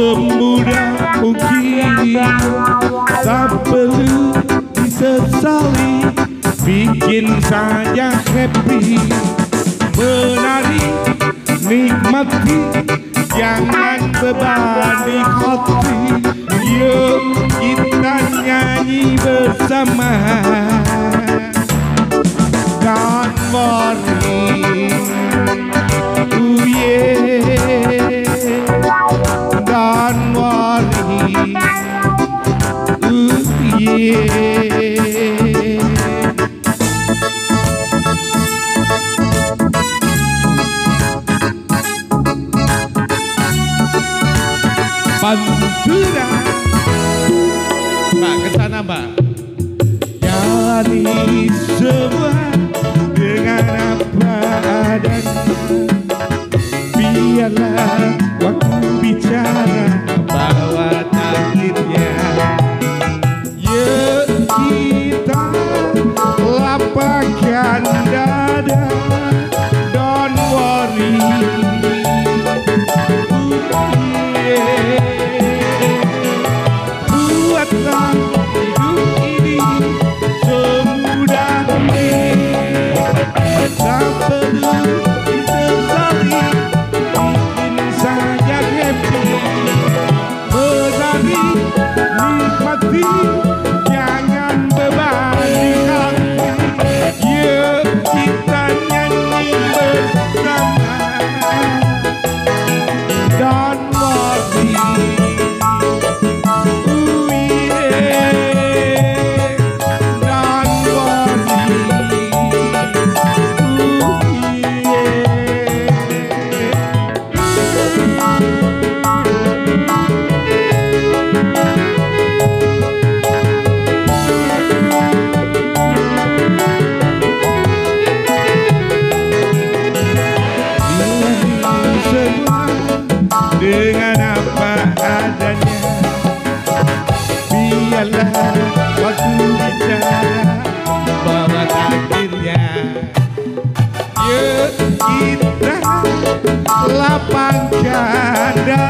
semudah mungkin Tak perlu disesali. Bikin saja happy Menari, nikmati Jangan bebani hati. Yuk kita nyanyi bersama. Don't worry Pantura Mbak, ke sana mbak. Jalani semua dengan apa adanya morte kita lapangkan dada